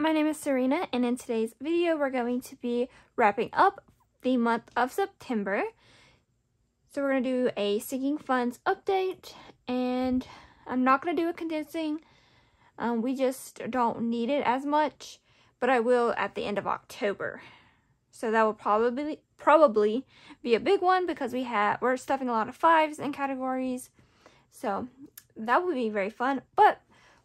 my name is Sarina and in today's video we're going to be wrapping up the month of September. So we're going to do a sinking funds update and I'm not going to do a condensing. Um, we just don't need it as much, but I will at the end of October. So that will probably probably be a big one because we have we're stuffing a lot of fives in categories. So that would be very fun. But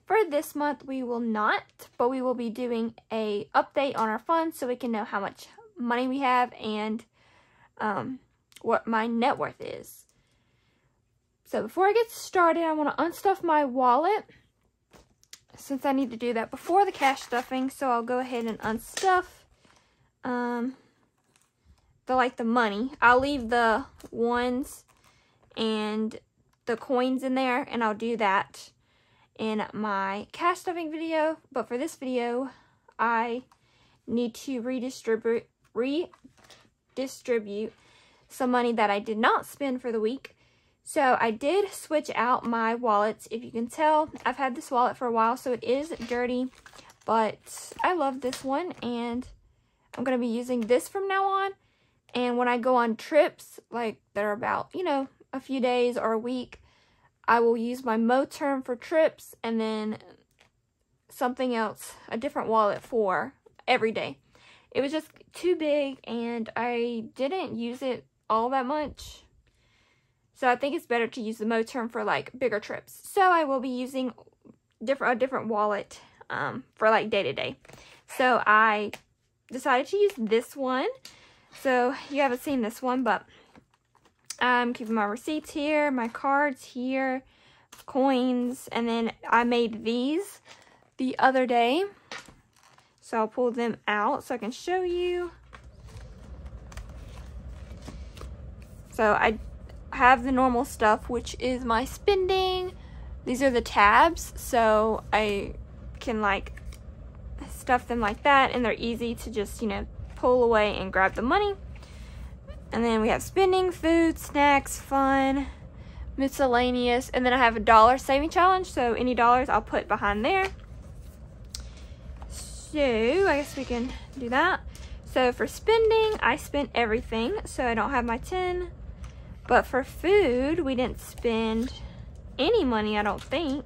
for this month, we will not, but we will be doing a update on our funds so we can know how much money we have and um, what my net worth is. So before I get started, I want to unstuff my wallet since I need to do that before the cash stuffing. So I'll go ahead and unstuff um, the like the money. I'll leave the ones and the coins in there and I'll do that in my cash stuffing video, but for this video, I need to redistribute redistribute some money that I did not spend for the week. So I did switch out my wallets. If you can tell, I've had this wallet for a while, so it is dirty, but I love this one, and I'm going to be using this from now on. And when I go on trips, like they're about, you know, a few days or a week, I will use my Moterm for trips and then something else, a different wallet for every day. It was just too big and I didn't use it all that much. So I think it's better to use the Moterm for like bigger trips. So I will be using different a different wallet um, for like day to day. So I decided to use this one. So you haven't seen this one, but Um, I'm keeping my receipts here, my cards here, coins, and then I made these the other day. So I'll pull them out so I can show you. So I have the normal stuff, which is my spending. These are the tabs, so I can like stuff them like that, and they're easy to just, you know, pull away and grab the money. And then we have spending, food, snacks, fun, miscellaneous. And then I have a dollar saving challenge. So any dollars I'll put behind there. So I guess we can do that. So for spending, I spent everything. So I don't have my 10. But for food, we didn't spend any money, I don't think.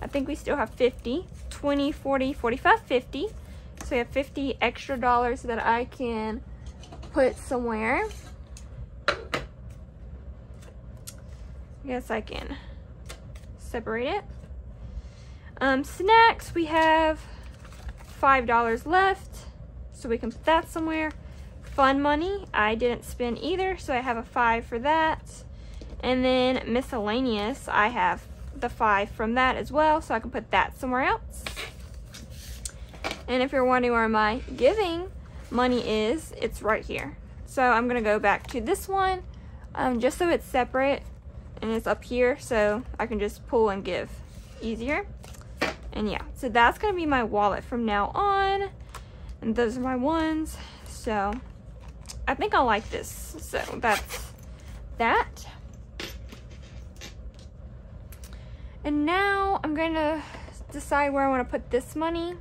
I think we still have 50, 20, 40, 45, 50. So we have 50 extra dollars that I can put somewhere. I guess I can separate it. Um, snacks, we have $5 left, so we can put that somewhere. Fun money, I didn't spend either, so I have a 5 for that. And then miscellaneous, I have the 5 from that as well, so I can put that somewhere else. And if you're wondering where my giving money is, it's right here. So I'm to go back to this one um, just so it's separate and it's up here so I can just pull and give easier. And yeah, so that's to be my wallet from now on. And those are my ones. So I think I like this. So that's that. And now I'm to decide where I want to put this money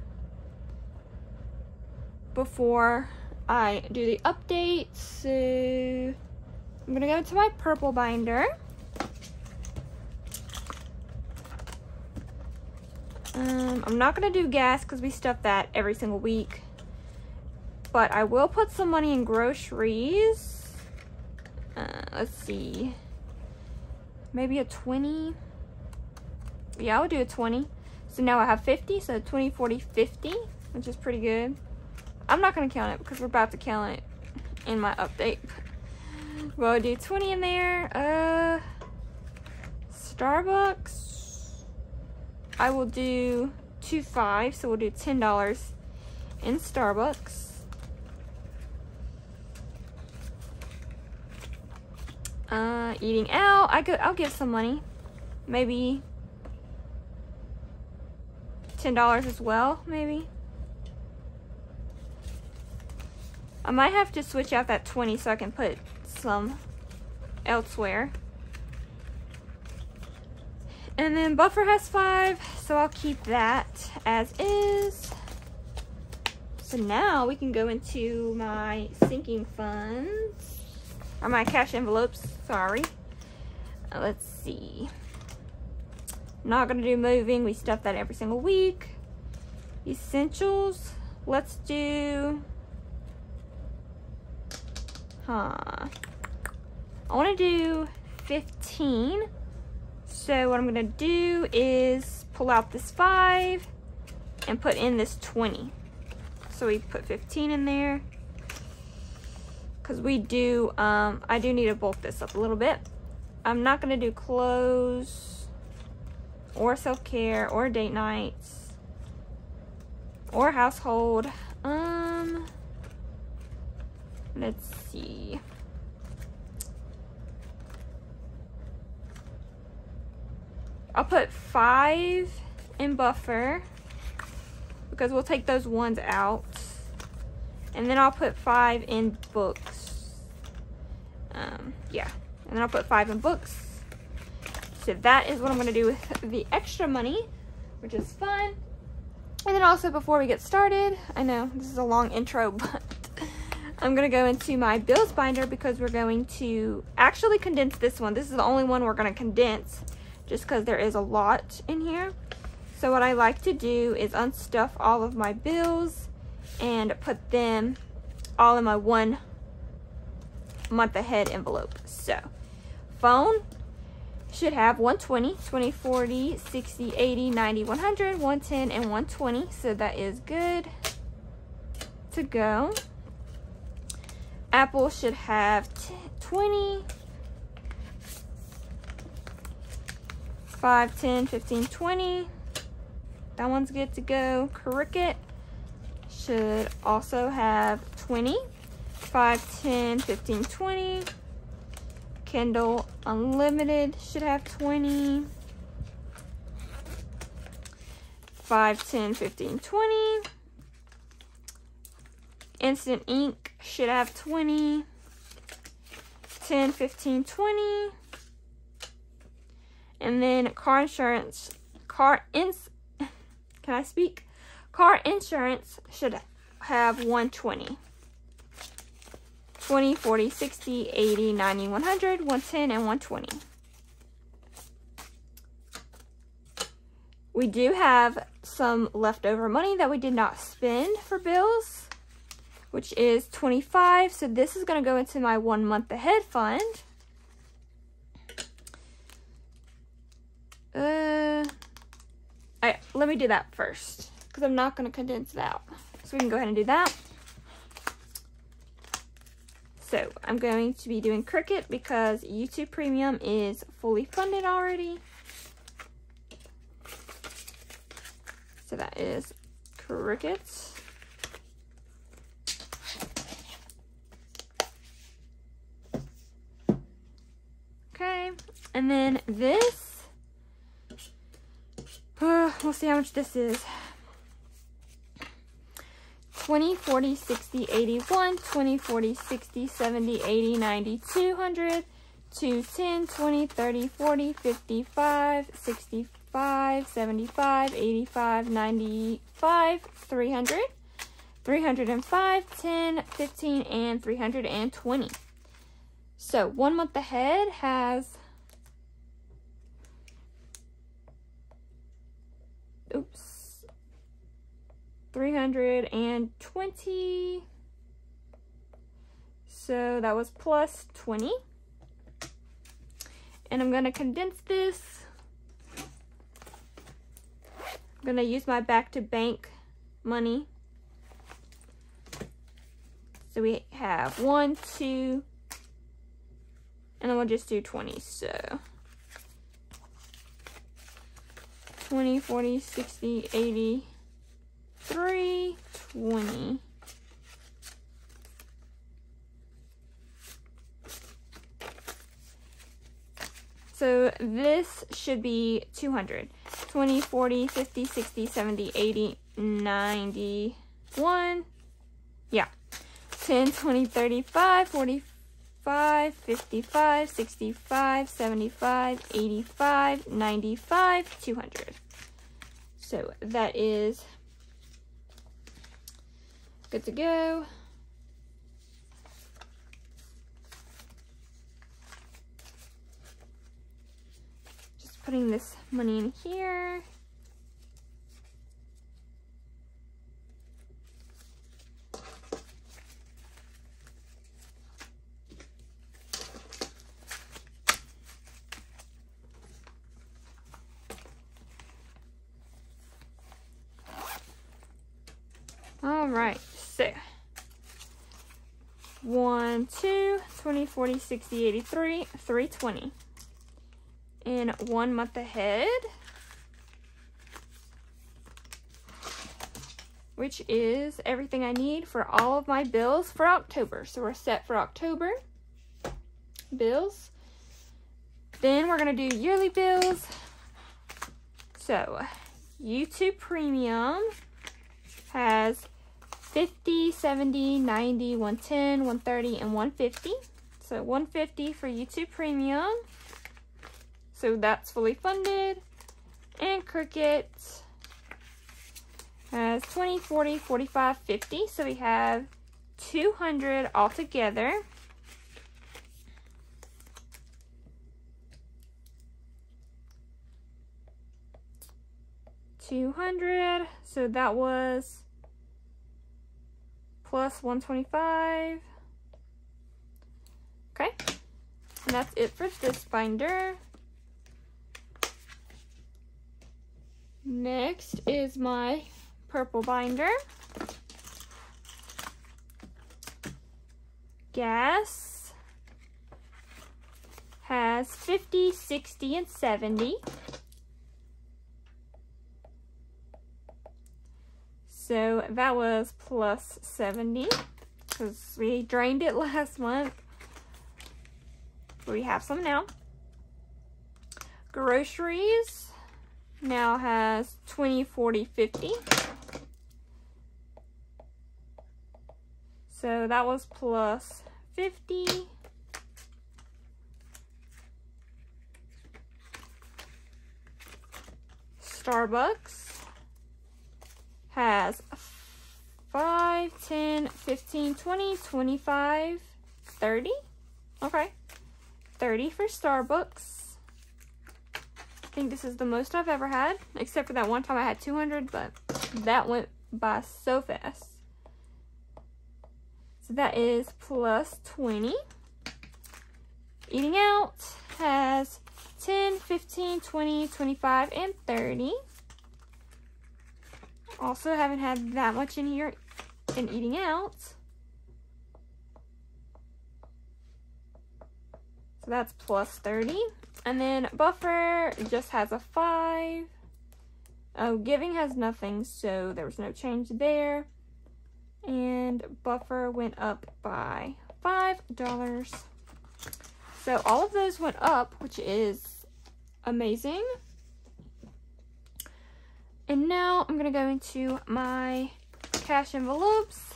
before I do the update. So I'm gonna go to my purple binder. Um, I'm not gonna do gas because we stuff that every single week. But I will put some money in groceries. Uh, let's see. Maybe a 20. Yeah, I'll do a 20. So now I have 50, so 20, 40, 50, which is pretty good. I'm not going to count it because we're about to count it in my update. We'll do 20 in there. Uh, Starbucks. I will do two five, so we'll do $10 in Starbucks. Uh, eating out. I could. I'll give some money. Maybe $10 as well, maybe. I might have to switch out that 20 so I can put some elsewhere. And then buffer has five, so I'll keep that as is. So now we can go into my sinking funds, or my cash envelopes, sorry. Uh, let's see. Not gonna do moving, we stuff that every single week. Essentials, let's do, huh. I wanna do 15. So what I'm gonna do is pull out this five and put in this 20. So we put 15 in there. Cause we do, um, I do need to bulk this up a little bit. I'm not gonna do clothes or self-care or date nights or household. Um, let's see. I'll put five in buffer because we'll take those ones out. And then I'll put five in books. Um, yeah, and then I'll put five in books. So that is what I'm gonna do with the extra money, which is fun. And then also before we get started, I know this is a long intro, but I'm gonna go into my bills binder because we're going to actually condense this one. This is the only one we're gonna condense just because there is a lot in here. So what I like to do is unstuff all of my bills and put them all in my one month ahead envelope. So phone should have 120, 20, 40, 60, 80, 90, 100, 110, and 120. So that is good to go. Apple should have 20, 5, 10, 15, 20. That one's good to go. Cricut should also have 20. 5, 10, 15, 20. Kindle Unlimited should have 20. 5, 10, 15, 20. Instant Ink should have 20. 10, 15, 20. And then car insurance, car ins, can I speak? Car insurance should have 120. 20, 40, 60, 80, 90, 100, 110, and 120. We do have some leftover money that we did not spend for bills, which is 25. So this is going to go into my one month ahead fund. Uh, I, let me do that first because I'm not going to condense it out. So we can go ahead and do that. So I'm going to be doing Cricut because YouTube Premium is fully funded already. So that is Cricut. Okay, and then this uh, we'll see how much this is. 20, 40, 60, 81, 20, 40, 60, 70, 80, 90, 200, 210, 20, 30, 40, 55, 65, 75, 85, 95, 300, 305, 10, 15, and 320. So one month ahead has oops, 320. So that was plus 20. And I'm to condense this. I'm to use my back to bank money. So we have one, two, and then we'll just do 20. So 20, 40, 60, 80, 3, 20. So this should be 200. 20, 40, 50, 60, 70, 80, 91. Yeah. 10, 20, 35, 45. 5, 55, 65, 75, 85, 95, 200. So that is good to go. Just putting this money in here. All right, so 1, 2, 20, 40, 60, 83, 320. In one month ahead, which is everything I need for all of my bills for October. So we're set for October bills. Then we're going to do yearly bills. So YouTube Premium has 50, 70, 90, 110, 130, and 150. So 150 for YouTube Premium. So that's fully funded. And Cricut has 20, 40, 45, 50. So we have 200 altogether. Two hundred, so that was plus 125. Okay, and that's it for this binder. Next is my purple binder. Gas has 50, 60, and 70. So that was plus 70 because we drained it last month. We have some now. Groceries now has 20, 40, 50. So that was plus 50. Starbucks has 5, 10, 15, 20, 25, 30. Okay. 30 for Starbucks. I think this is the most I've ever had, except for that one time I had 200, but that went by so fast. So that is plus 20. Eating out has 10, 15, 20, 25, and 30. Also haven't had that much in here in eating out. So that's plus 30. And then buffer just has a 5. Oh, giving has nothing, so there was no change there. And buffer went up by $5. So all of those went up, which is amazing. And now I'm going to go into my cash envelopes.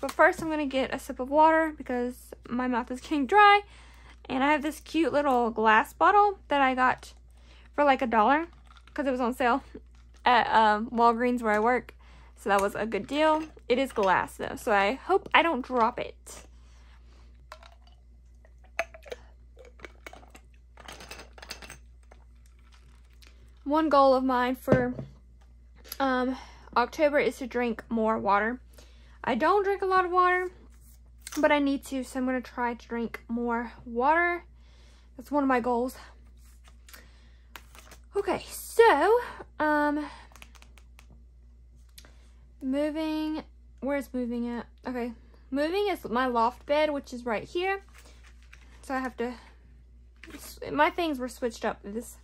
But first I'm going to get a sip of water because my mouth is getting dry. And I have this cute little glass bottle that I got for like a dollar because it was on sale at um, Walgreens where I work. So that was a good deal. It is glass though, so I hope I don't drop it. One goal of mine for um, October is to drink more water. I don't drink a lot of water, but I need to, so I'm going to try to drink more water. That's one of my goals. Okay, so, um, moving, where's moving at? Okay, moving is my loft bed, which is right here. So I have to, my things were switched up this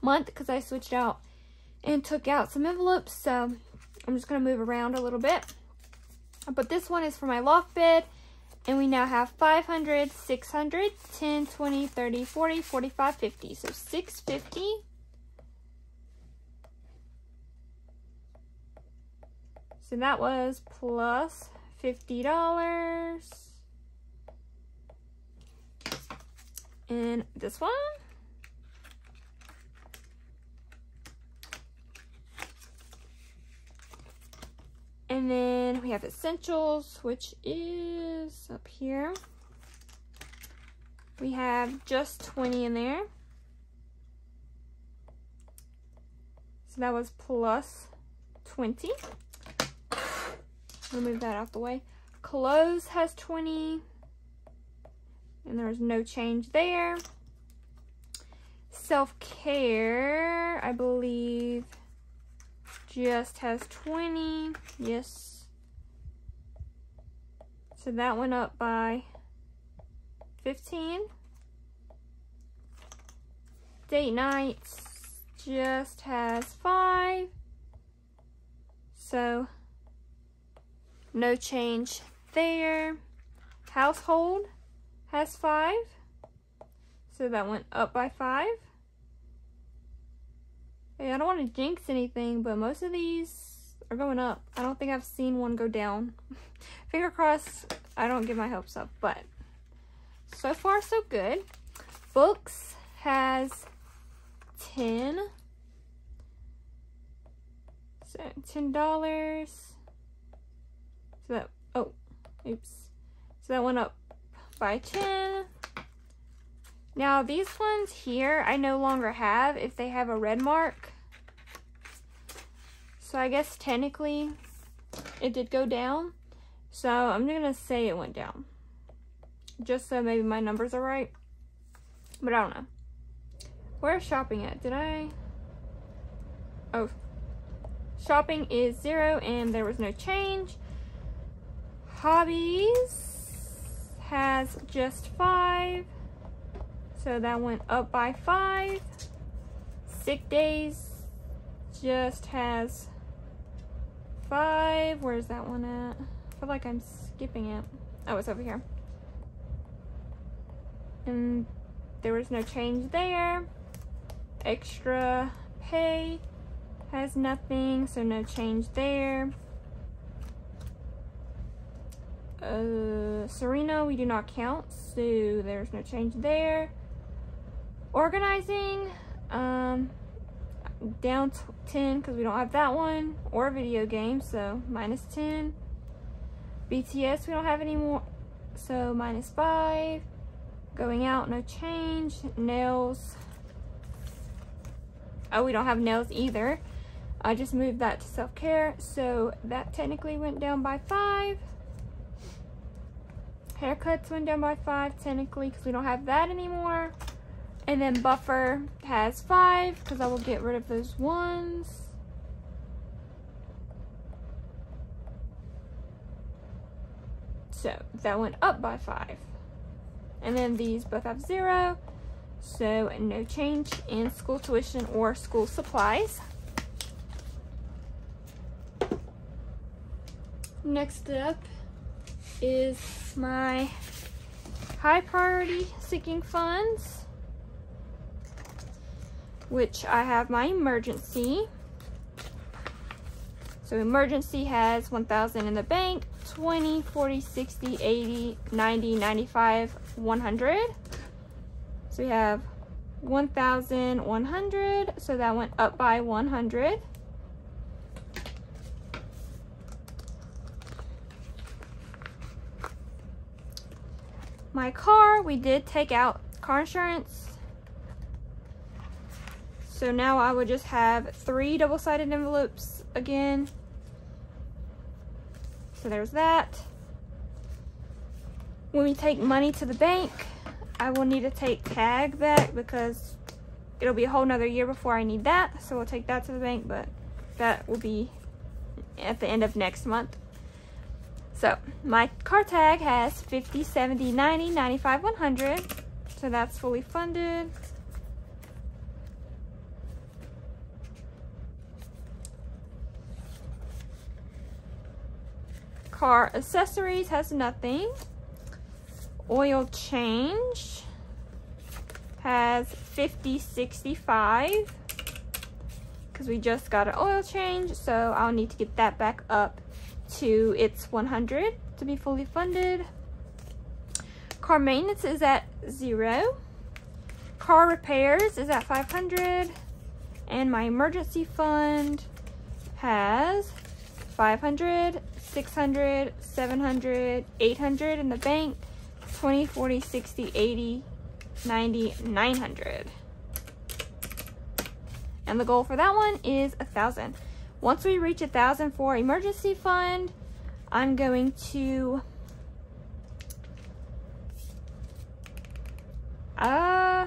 month because I switched out and took out some envelopes. So I'm just going to move around a little bit. But this one is for my loft bed. And we now have 500, 600, 10, 20, 30, 40, 45, 50. So 650. So that was plus $50. And this one And then we have essentials, which is up here. We have just 20 in there. So that was plus 20. Remove that out the way. Clothes has 20. And there's no change there. Self-care, I believe, just has 20. Yes. So that went up by 15. Date nights just has 5. So no change there. Household has 5. So that went up by 5. I don't want to jinx anything, but most of these are going up. I don't think I've seen one go down. Finger crossed, I don't get my hopes up, but so far so good. Books has 10. So $10. So that, oh, oops. So that went up by 10. Now these ones here, I no longer have if they have a red mark. So I guess technically it did go down. So I'm gonna say it went down. Just so maybe my numbers are right. But I don't know. Where's shopping at? Did I? Oh. Shopping is zero and there was no change. Hobbies has just five. So that went up by five. Sick days just has five. Where's that one at? I feel like I'm skipping it. Oh, it's over here. And there was no change there. Extra pay has nothing, so no change there. Uh, Sarina, we do not count, so there's no change there. Organizing, um, down 10 because we don't have that one, or video games, so minus 10. BTS, we don't have any more, so minus 5. Going out, no change. Nails, oh, we don't have nails either. I just moved that to self-care, so that technically went down by 5. Haircuts went down by 5 technically because we don't have that anymore. And then buffer has five because I will get rid of those ones. So that went up by five. And then these both have zero. So no change in school tuition or school supplies. Next up is my high priority sinking funds which I have my emergency. So emergency has 1,000 in the bank, 20, 40, 60, 80, 90, 95, 100. So we have 1,100, so that went up by 100. My car, we did take out car insurance so now I would just have three double-sided envelopes again. So there's that. When we take money to the bank, I will need to take tag back because it'll be a whole nother year before I need that. So we'll take that to the bank, but that will be at the end of next month. So my car tag has 50, 70, 90, 95, 100. So that's fully funded. Car accessories has nothing. Oil change has 50, 65 because we just got an oil change. So I'll need to get that back up to its 100 to be fully funded. Car maintenance is at zero. Car repairs is at 500. And my emergency fund has 500, 600, 700, 800 in the bank, 20, 40, 60, 80, 90, 900. And the goal for that one is a thousand. Once we reach a thousand for emergency fund, I'm going to uh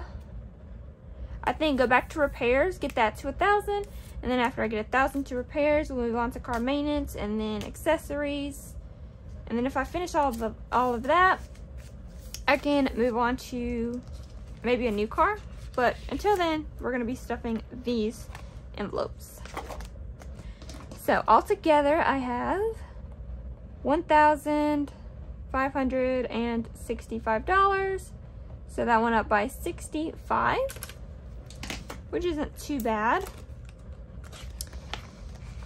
I think go back to repairs, get that to a thousand, and then after I get a thousand to repairs, we'll move on to car maintenance and then accessories. And then if I finish all of the, all of that, I can move on to maybe a new car. But until then, we're gonna be stuffing these envelopes. So altogether, I have $1,565. So that went up by 65, which isn't too bad.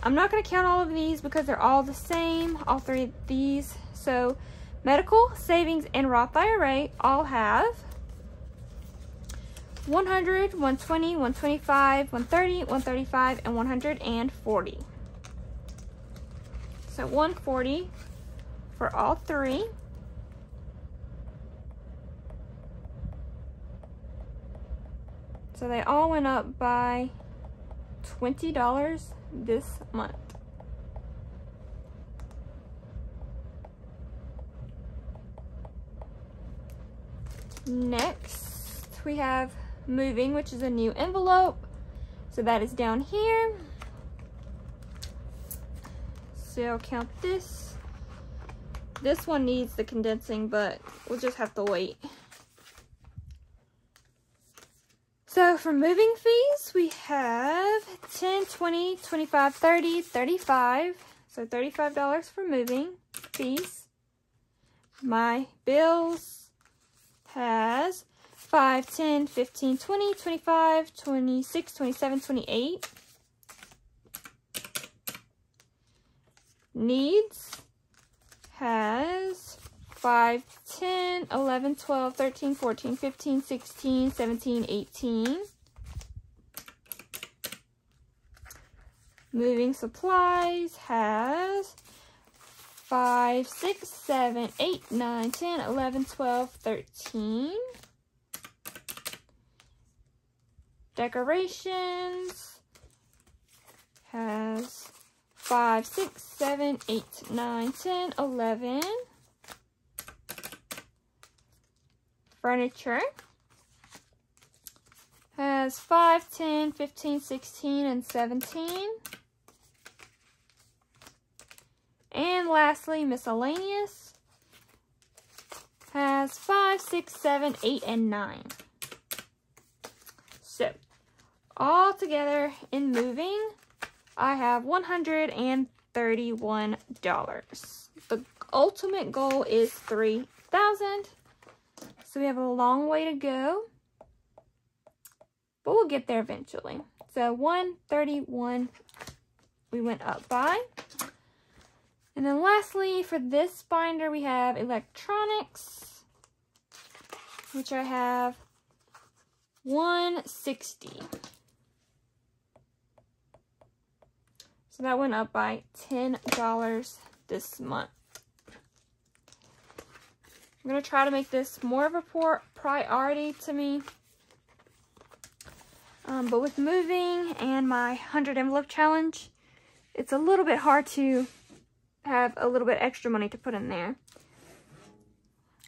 I'm not going to count all of these because they're all the same, all three of these. So medical, savings, and Roth IRA all have 100, 120, 125, 130, 135, and 140. So 140 for all three. So they all went up by $20 this month. Next, we have moving, which is a new envelope. So that is down here. So I'll count this. This one needs the condensing, but we'll just have to wait. So for moving fees, we have 10, 20, 25, 30, 35. So $35 for moving fees. My bills has 5, 10, 15, 20, 25, 26, 27, 28. Needs has 5, 10, 11, 12, 13, 14, 15, 16, 17, 18. Moving supplies has 5, 6, 7, 8, 9, 10, 11, 12, 13. Decorations has 5, 6, 7, 8, 9, 10, 11. Furniture has 5, 10, 15, 16, and 17. And lastly, miscellaneous has 5, 6, 7, 8, and 9. So, all together in moving, I have $131. The ultimate goal is 3000 so we have a long way to go. But we'll get there eventually. So 131 we went up by. And then lastly, for this binder, we have electronics, which I have 160. So that went up by $10 this month. I'm going to try to make this more of a priority to me. Um, but with moving and my 100 envelope challenge, it's a little bit hard to have a little bit extra money to put in there.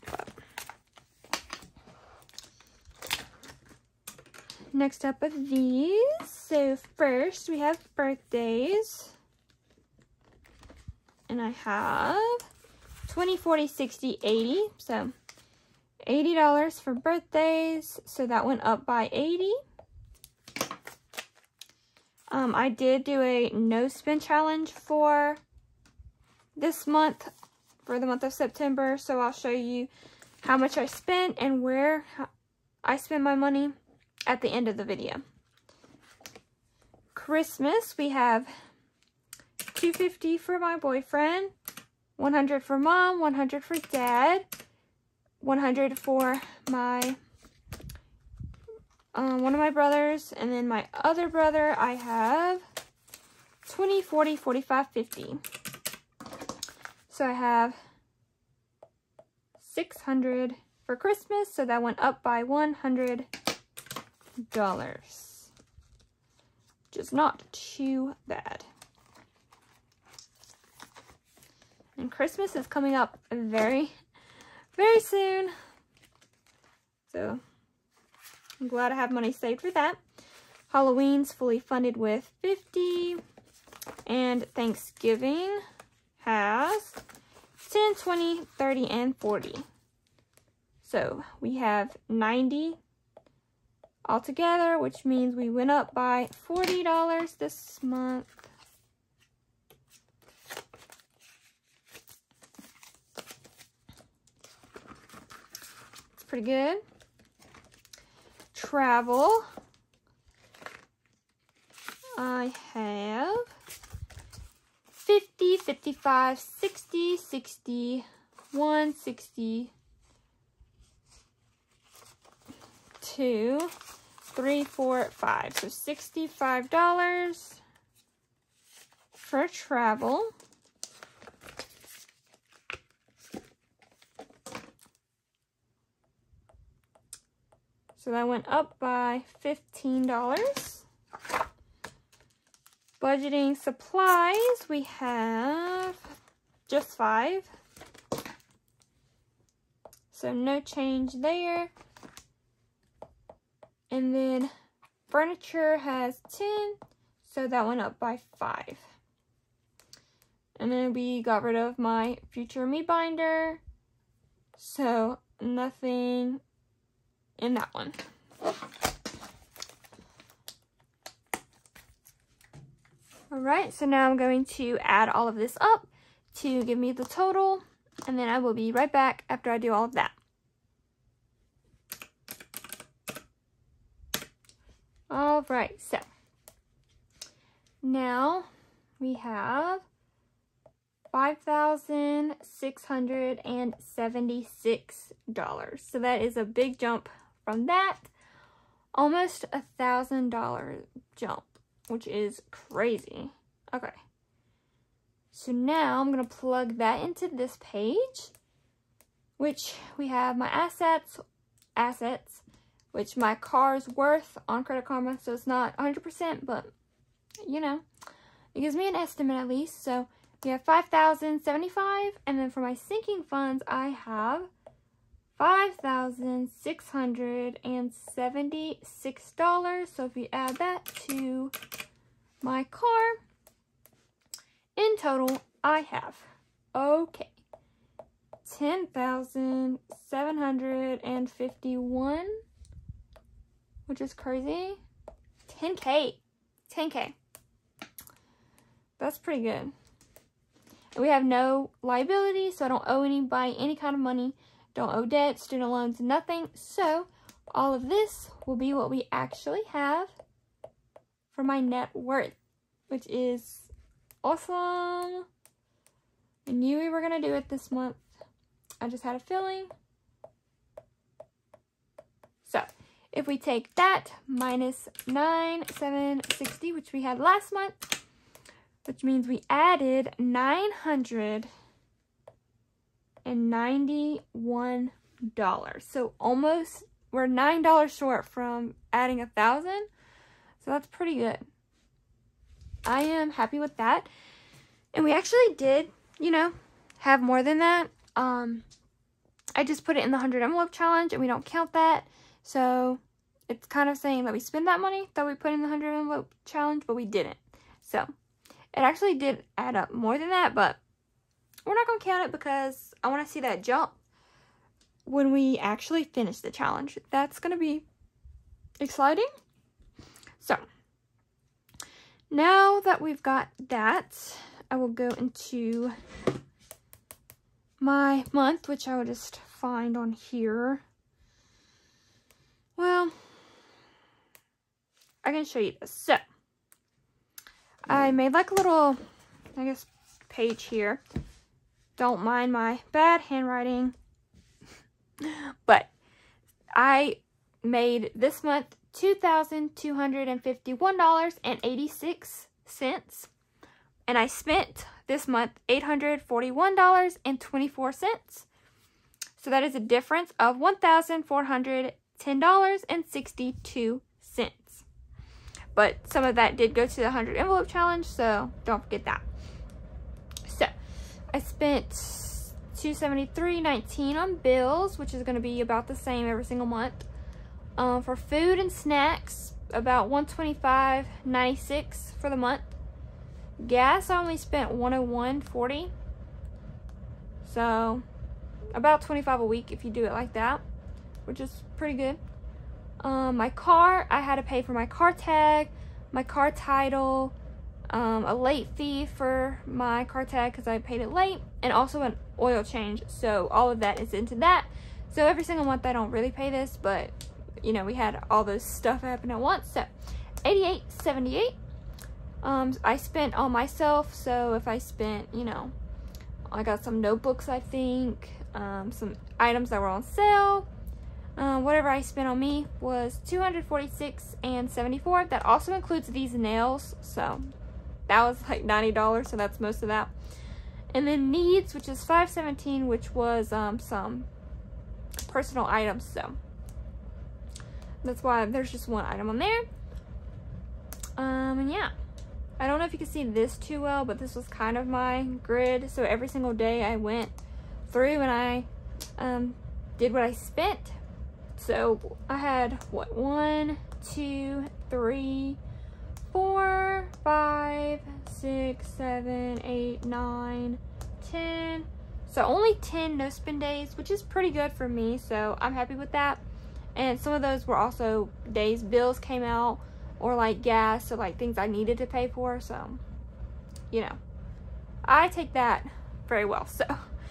But. Next up are these. So first we have birthdays. And I have 20, 40, 60, 80. So $80 for birthdays. So that went up by 80. Um, I did do a no spin challenge for this month, for the month of September. So I'll show you how much I spent and where I spend my money at the end of the video. Christmas, we have 250 for my boyfriend, 100 for mom, 100 for dad, 100 for my um, one of my brothers, and then my other brother, I have 20, 40, 45, 50. So I have 600 for Christmas, so that went up by $100. Which is not too bad. And Christmas is coming up very, very soon. So I'm glad I have money saved for that. Halloween's fully funded with 50 and Thanksgiving has 10, 20, 30, and 40. So we have 90 altogether, which means we went up by $40 this month. It's pretty good. Travel. I have 50, 55, 60, 61, 60, 2, 3, 4, 5. So $65 for travel. So that went up by $15. Budgeting supplies, we have just five. So no change there. And then furniture has 10, so that went up by 5. And then we got rid of my future me binder, so nothing in that one. Alright, so now I'm going to add all of this up to give me the total, and then I will be right back after I do all of that. Alright, so now we have $5,676. So that is a big jump from that. Almost a thousand dollar jump which is crazy. Okay. So now I'm going to plug that into this page, which we have my assets, assets, which my car's worth on Credit Karma. So it's not 100%, but you know, it gives me an estimate at least. So we have 5,075. And then for my sinking funds, I have $5,676. So if you add that to my car, in total, I have, okay, 10,751, which is crazy. 10K. 10K. That's pretty good. And we have no liability, so I don't owe anybody any kind of money. Don't owe debt, student loans, nothing. So all of this will be what we actually have for my net worth, which is awesome. I knew we were going to do it this month. I just had a feeling. So if we take that minus 9,760, which we had last month, which means we added 900 and ninety-one dollars. So almost we're nine dollars short from adding a thousand. So that's pretty good. I am happy with that. And we actually did, you know, have more than that. Um, I just put it in the 100 envelope challenge and we don't count that. So it's kind of saying that we spend that money that we put in the 100 envelope challenge, but we didn't. So it actually did add up more than that, but we're not going to count it because I want to see that jump when we actually finish the challenge. That's going to be exciting. So, now that we've got that, I will go into my month, which I will just find on here. Well, I can show you this. So, I made like a little, I guess, page here don't mind my bad handwriting. but I made this month $2,251.86 And I spent this month $841.24. So that is a difference of $1,410.62. But some of that did go to the 100 envelope challenge, so don't forget that. I spent 273.19 on bills, which is going to be about the same every single month. Um, for food and snacks, about 125.96 for the month. Gas, I only spent 101.40. So about 25 a week if you do it like that, which is pretty good. Um, my car, I had to pay for my car tag, my car title, um, a late fee for my car tag because I paid it late, and also an oil change. So all of that is into that. So every single month I don't really pay this, but you know, we had all this stuff happen at once. So 88.78. Um, I spent on myself. So if I spent, you know, I got some notebooks, I think, um, some items that were on sale. Um, whatever I spent on me was 246 and 74. That also includes these nails. So that was like $90. So that's most of that. And then needs, which is 517, which was um, some personal items. So that's why there's just one item on there. Um, and yeah. I don't know if you can see this too well, but this was kind of my grid. So every single day I went through and I um, did what I spent. So I had, what, one, two, three, four, five, six, seven, eight, nine, ten. So only 10 no spend days, which is pretty good for me. So I'm happy with that. And some of those were also days bills came out or like gas or like things I needed to pay for. So, you know, I take that very well. So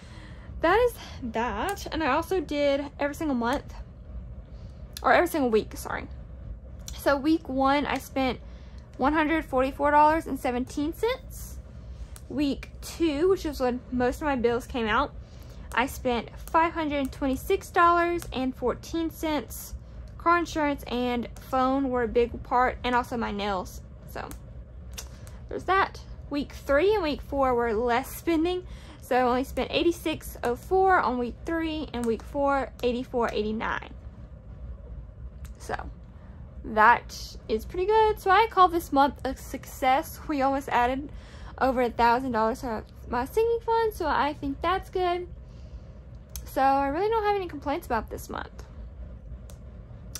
that is that. And I also did every single month or every single week, sorry. So week one, I spent $144.17. Week two, which is when most of my bills came out, I spent $526.14. Car insurance and phone were a big part, and also my nails. So there's that. Week three and week four were less spending. So I only spent 86.04 on week three, and week four, 84.89. So that is pretty good. So I call this month a success. We almost added over a thousand dollars to my sinking fund, so I think that's good. So I really don't have any complaints about this month.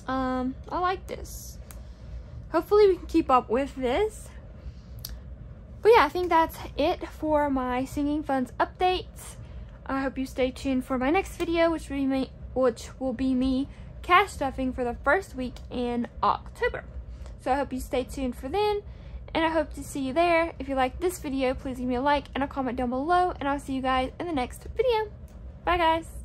Um, I like this. Hopefully we can keep up with this. But yeah, I think that's it for my sinking funds updates. I hope you stay tuned for my next video, which will be me, which will be me cash stuffing for the first week in October. So I hope you stay tuned for then, and I hope to see you there. If you like this video, please give me a like and a comment down below, and I'll see you guys in the next video. Bye, guys.